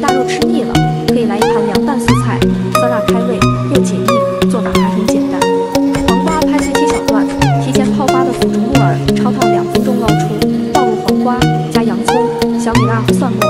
大肉吃腻了可以来一盘凉拌素菜酸辣开胃又解腻做法还很简单。黄瓜拍碎切小段提前泡发的腐竹木耳焯烫两分钟捞出倒入黄瓜加洋葱小米辣和蒜末